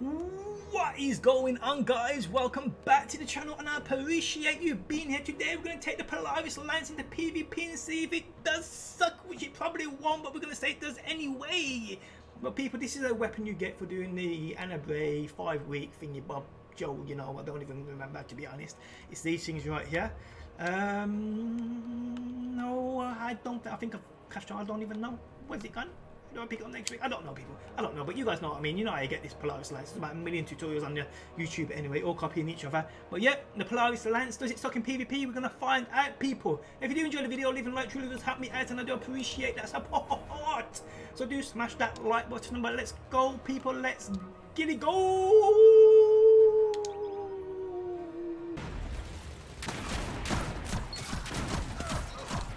What is going on guys? Welcome back to the channel and I appreciate you being here today. We're going to take the Polaris Lance into PvP and see if it does suck, which it probably won't, but we're going to say it does anyway. But people, this is a weapon you get for doing the Ana Bray 5 week thingy bob Joe, you know, I don't even remember to be honest. It's these things right here. Um, no, I don't, I think I've cashed I don't even know. Where's it gone? Do I pick up next week? I don't know, people. I don't know, but you guys know what I mean. You know how you get this Polaris Lance. There's about a million tutorials on your YouTube anyway, all copying each other. But yeah, the Polaris Lance, does it suck in PvP? We're going to find out, people. If you do enjoy the video, leaving a like truly does help me out, and I do appreciate that support. So do smash that like button, but let's go, people. Let's get it go!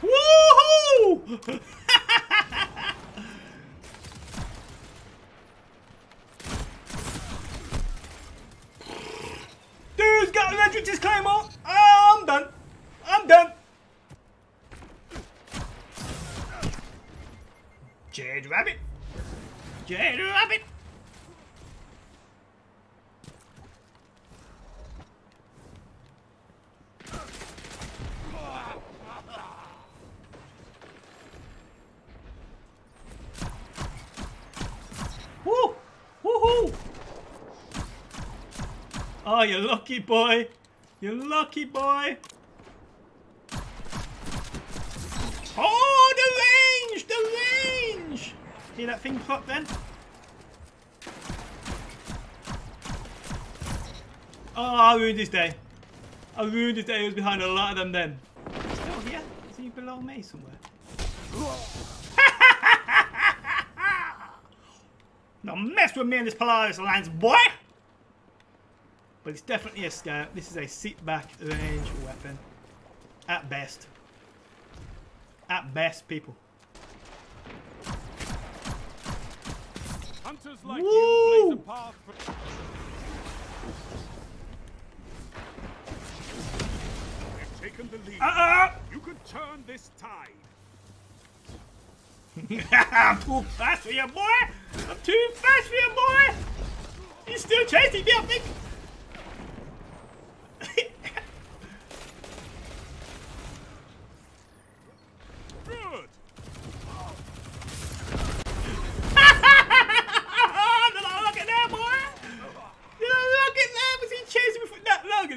Woohoo! Dude's got an electric disclaimer. Oh, I'm done. I'm done. Jade Rabbit. Jade Rabbit. Woo! Oh, you lucky boy! You lucky boy! Hear that thing pop then? Oh, I ruined his day. I ruined his day. He was behind a lot of them then. Still here? Is he below me somewhere? Don't mess with me in this Polaris Lance, boy! But it's definitely a scout. This is a sit-back range weapon. At best. At best, people. Hunters like Woo! you blaze a path for... We've taken the lead. Uh -uh! You could turn this tide. I'm too fast for you, boy! I'm too fast for you, boy! He's still chasing me, I think! Good! Did I look at that, boy? Did I look at that? Was he chasing me for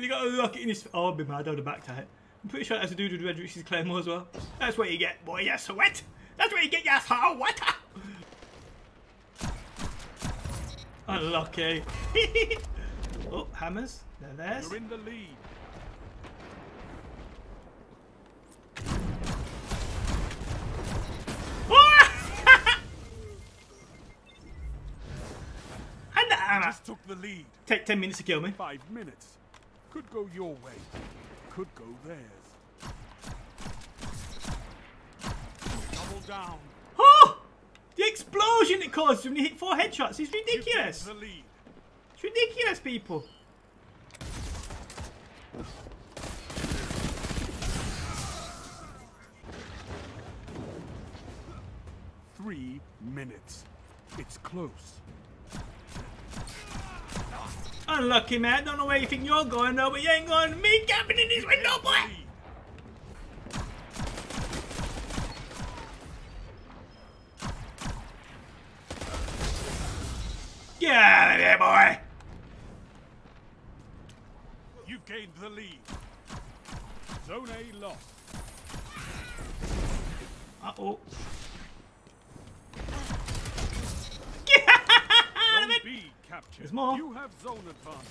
that long? And he got a rocket in his... Oh, I'll be mad. I'd have back to it. I'm pretty sure has to do with Redrix's Claymore as well. That's what you get, boy. You sweat! That's where you get your hot water! Unlucky. oh, hammers. There, there's. You're in the lead. and the hammer. Just took the lead. Take 10 minutes to kill me. Five minutes. Could go your way. Could go theirs. Double down. Oh! The explosion it caused when you hit four headshots is ridiculous. It's ridiculous, people. Three minutes. It's close. Unlucky, man. Don't know where you think you're going, though, but you ain't going to me camping in this window, boy. Get out of here, boy. You've gained the lead. Zone A lost. Uh-oh. B captured. There's more. You have zone advantage.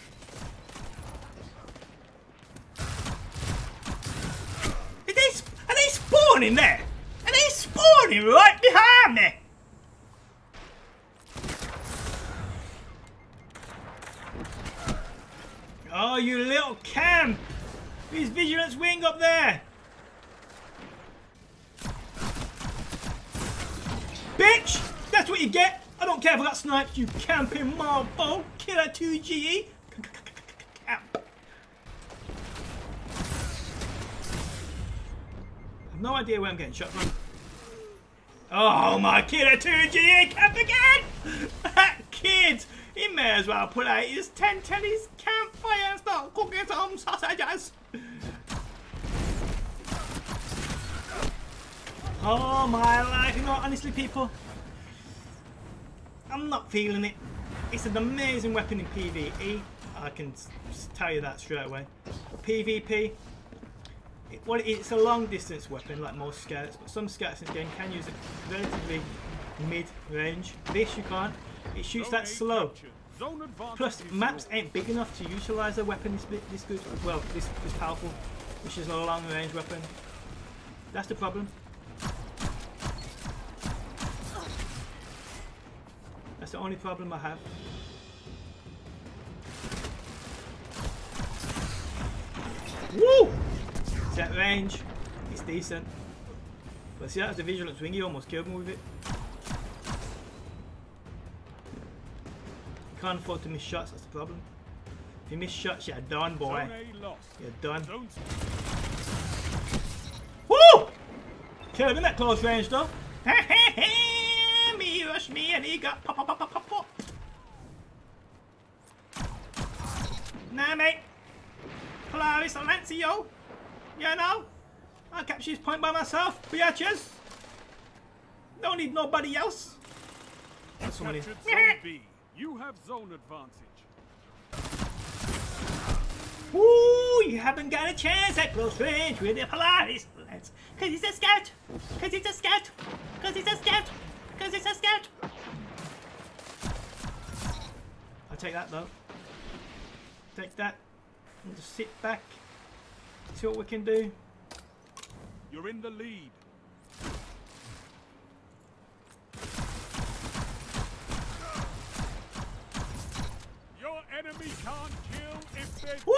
Are they, are they spawning there? Are they spawning right behind me? Oh, you little camp! His Vigilance Wing up there? Bitch! That's what you get! I don't care if I got sniped, you camping marble! Killer 2GE! Camp! I've no idea where I'm getting shot from. Oh my Killer 2G camp again! That kid he may as well pull out his tent and his campfire and start cooking some sausages. Oh my life, you know, honestly people, I'm not feeling it. It's an amazing weapon in PvE, I can tell you that straight away. PvP, it, well, it's a long distance weapon like most scouts, but some scouts in this game can use it relatively mid-range. This you can't. It shoots that slow. Plus, maps ain't big enough to utilize a weapon this, this good, well, this, this powerful, which is a long range weapon. That's the problem. That's the only problem I have. Woo! Set range. It's decent. But see, that's the Vigilance Wing. He almost killed me with it. You can't afford to miss shots. That's the problem. If you miss shots, you're done, boy. You're done. Woo! Killed him at close range, though. me me and he got pop pop pop pop pop pop. Nah, mate. Polaris Silencio. You know? I'll capture this point by myself, biatches. Don't need nobody else. That's zone B. You have zone advantage. Ooh, you haven't got a chance at close range with the Polaris. Let's, cause he's a scout. Cause he's a scout. Cause he's a scout. Cause he's a scout. I'll take that though. Take that and just sit back, see what we can do. You're in the lead. Your enemy can't kill if they're Woo!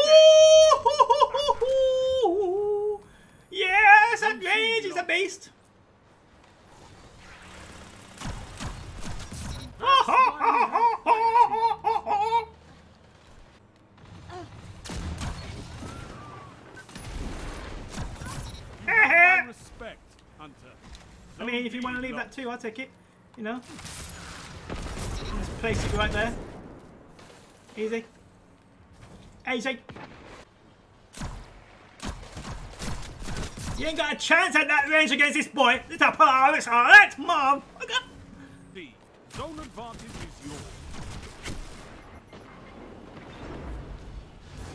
Yes, that range is a beast. respect, Hunter. I mean, if you want to leave that too, I'll take it. You know? Just place it right there. Easy. Easy. You ain't got a chance at that range against this boy. It's a Polaris, alright, mom. Okay. The zone advantage is yours.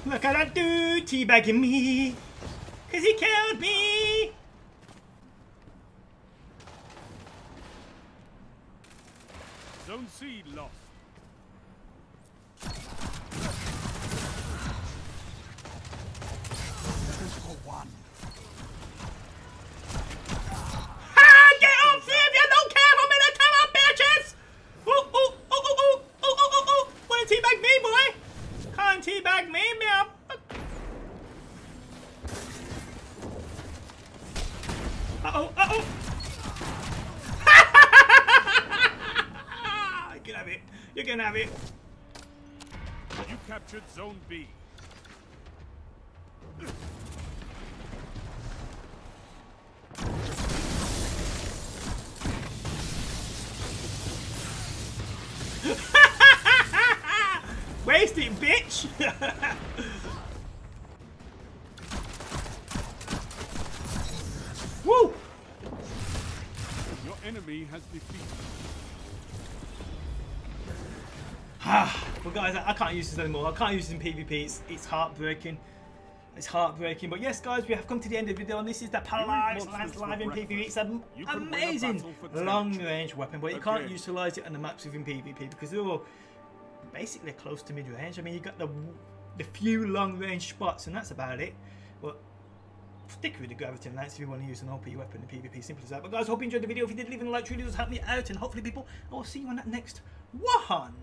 Look at that dude teabagging me. Cause he killed me. Zone C lost. You can have it. You captured Zone B. Waste it, bitch! Woo! Your enemy has defeated. Ah, well, guys, I can't use this anymore. I can't use this in PvP. It's, it's heartbreaking. It's heartbreaking. But yes, guys, we have come to the end of the video, and this is the Polaris Lance Live in PvP. It's an amazing long-range weapon, but you can't utilize it on the maps within PvP because they're all basically close to mid-range. I mean, you got the the few long-range spots, and that's about it. But stick with the Gravity Lance if you want to use an OP weapon in PvP. Simple as that. But guys, hope you enjoyed the video. If you did, leave a like. Really does help me out, and hopefully, people, I will see you on that next one.